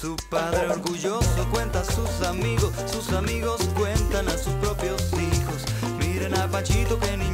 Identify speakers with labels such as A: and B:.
A: Su padre orgulloso cuenta a sus amigos, sus amigos cuentan a sus propios hijos. Miren a Pachito, que ni.